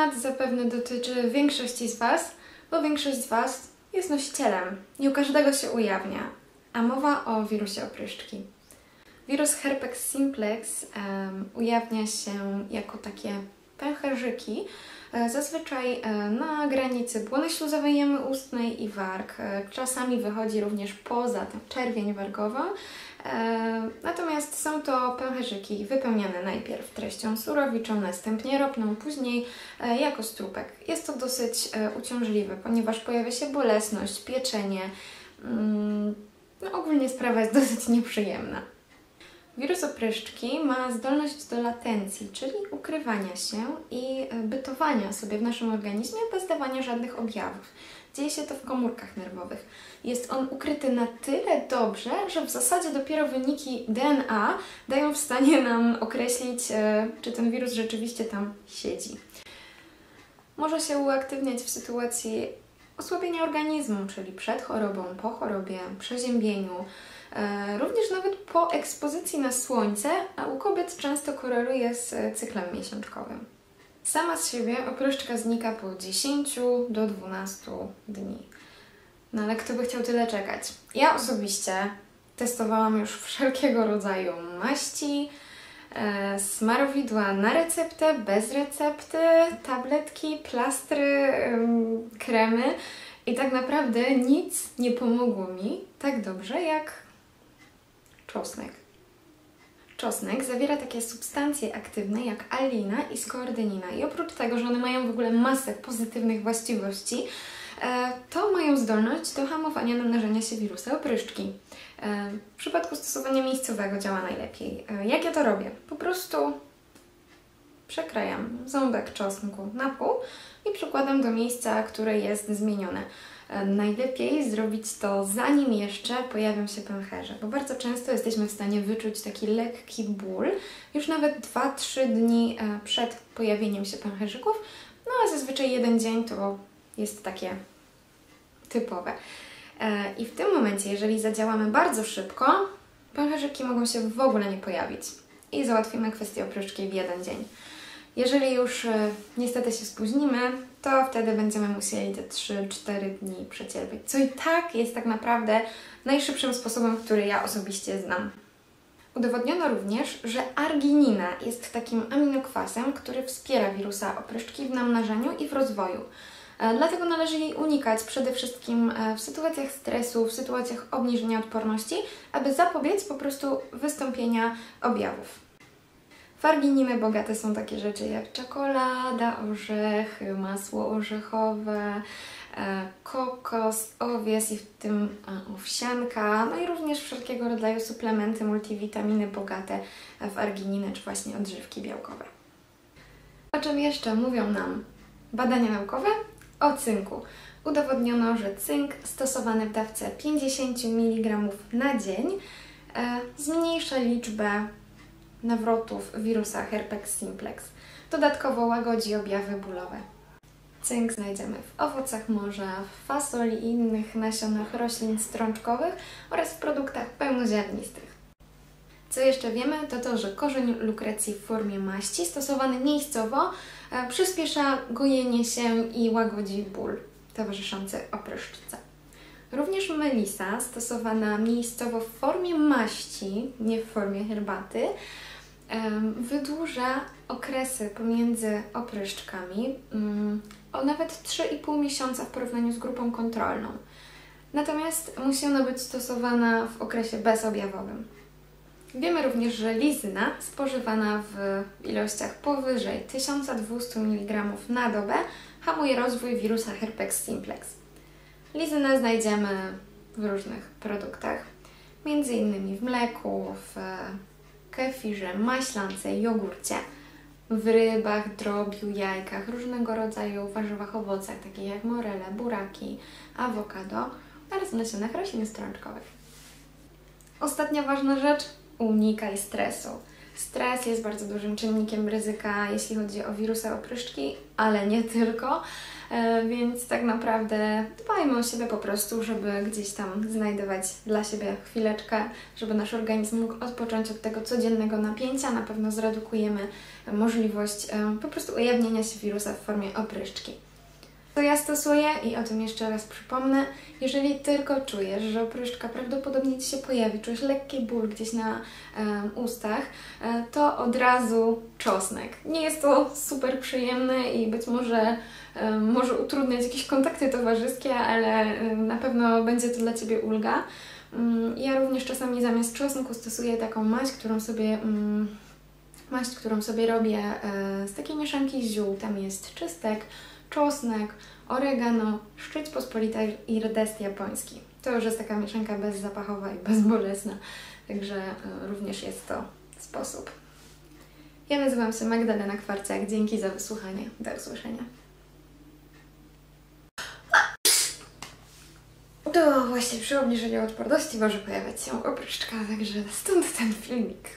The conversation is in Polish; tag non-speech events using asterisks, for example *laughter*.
temat zapewne dotyczy większości z Was, bo większość z Was jest nosicielem. Nie u każdego się ujawnia. A mowa o wirusie opryszczki. Wirus herpes simplex um, ujawnia się jako takie pęcherzyki, e, zazwyczaj e, na granicy błony śluzowej jamy ustnej i warg. E, czasami wychodzi również poza tę czerwień wargową. Natomiast są to pęcherzyki wypełniane najpierw treścią surowiczą, następnie ropną, później jako strupek. Jest to dosyć uciążliwe, ponieważ pojawia się bolesność, pieczenie. Mm, no, ogólnie sprawa jest *laughs* dosyć nieprzyjemna. Wirus opryszczki ma zdolność do latencji, czyli ukrywania się i e, bytowania sobie w naszym organizmie bez dawania żadnych objawów. Dzieje się to w komórkach nerwowych. Jest on ukryty na tyle dobrze, że w zasadzie dopiero wyniki DNA dają w stanie nam określić, e, czy ten wirus rzeczywiście tam siedzi. Może się uaktywniać w sytuacji osłabienia organizmu, czyli przed chorobą, po chorobie, przeziębieniu, E, również nawet po ekspozycji na słońce, a u kobiet często koreluje z cyklem miesiączkowym. Sama z siebie opryszczka znika po 10 do 12 dni. No ale kto by chciał tyle czekać? Ja osobiście testowałam już wszelkiego rodzaju maści, e, smarowidła na receptę, bez recepty, tabletki, plastry, kremy i tak naprawdę nic nie pomogło mi tak dobrze jak czosnek. Czosnek zawiera takie substancje aktywne jak alina i skoordynina i oprócz tego, że one mają w ogóle masę pozytywnych właściwości, e, to mają zdolność do hamowania namnażania się wirusa opryszczki. E, w przypadku stosowania miejscowego działa najlepiej. E, jak ja to robię? Po prostu przekrajam ząbek czosnku na pół i przykładam do miejsca, które jest zmienione. E, najlepiej zrobić to zanim jeszcze pojawią się pęcherze, bo bardzo często jesteśmy w stanie wyczuć taki lekki ból już nawet 2-3 dni e, przed pojawieniem się pęcherzyków, no a zazwyczaj jeden dzień to jest takie typowe. E, I w tym momencie, jeżeli zadziałamy bardzo szybko, pęcherzyki mogą się w ogóle nie pojawić i załatwimy kwestię opryszczki w jeden dzień. Jeżeli już niestety się spóźnimy, to wtedy będziemy musieli te 3-4 dni przecierpieć. Co i tak jest tak naprawdę najszybszym sposobem, który ja osobiście znam. Udowodniono również, że arginina jest takim aminokwasem, który wspiera wirusa opryszczki w namnażaniu i w rozwoju. E, dlatego należy jej unikać przede wszystkim e, w sytuacjach stresu, w sytuacjach obniżenia odporności, aby zapobiec po prostu wystąpienia objawów. W argininy bogate są takie rzeczy jak czekolada, orzechy, masło orzechowe, e, kokos, owies i w tym e, owsianka, no i również wszelkiego rodzaju suplementy, multivitaminy bogate w argininę czy właśnie odżywki białkowe. O czym jeszcze mówią nam badania naukowe? O cynku. Udowodniono, że cynk stosowany w dawce 50 mg na dzień e, zmniejsza liczbę nawrotów wirusa herpes simplex. Dodatkowo łagodzi objawy bólowe. Cynk znajdziemy w owocach morza, w fasoli i innych nasionach roślin strączkowych oraz w produktach pełnoziarnistych. Co jeszcze wiemy, to to, że korzeń lukrecji w formie maści stosowany miejscowo e, przyspiesza gojenie się i łagodzi ból towarzyszący opryszczce. Również melisa stosowana miejscowo w formie maści, nie w formie herbaty, wydłuża okresy pomiędzy opryszczkami mm, o nawet 3,5 miesiąca w porównaniu z grupą kontrolną. Natomiast musi ona być stosowana w okresie bezobjawowym. Wiemy również, że lizyna spożywana w ilościach powyżej 1200 mg na dobę hamuje rozwój wirusa herpes simplex. Lizynę znajdziemy w różnych produktach, m.in. w mleku, w kefirze, maślance, jogurcie, w rybach, drobiu, jajkach, różnego rodzaju warzywach, owocach, takich jak morele, buraki, awokado oraz w nasionach roślin strączkowych. Ostatnia ważna rzecz, unikaj stresu. Stres jest bardzo dużym czynnikiem ryzyka, jeśli chodzi o wirusa opryszczki, ale nie tylko. E, więc tak naprawdę dbajmy o siebie po prostu, żeby gdzieś tam znajdować dla siebie chwileczkę, żeby nasz organizm mógł odpocząć od tego codziennego napięcia. Na pewno zredukujemy możliwość e, po prostu ujawnienia się wirusa w formie opryszczki. To ja stosuję i o tym jeszcze raz przypomnę. Jeżeli tylko czujesz, że opryszczka prawdopodobnie Ci się pojawi, czujesz lekki ból gdzieś na ustach, e, to od razu czosnek. Nie jest to super przyjemne i być może um, może utrudniać jakieś kontakty towarzyskie, ale na pewno będzie to dla Ciebie ulga. Mm, ja również czasami zamiast czosnku stosuję taką maść, którą sobie mm, maść, którą sobie robię e, z takiej mieszanki ziół. Tam jest czystek, czosnek, oregano, szczyt pospolita i rdest japoński. To już jest taka mieszanka bezzapachowa i bezbolesna, także e, również jest to sposób. Ja nazywam się Magdalena Kwarciak. Dzięki za wysłuchanie. Do usłyszenia. To właśnie przy obniżeniu odporności może pojawiać się opryszczka, także stąd ten filmik.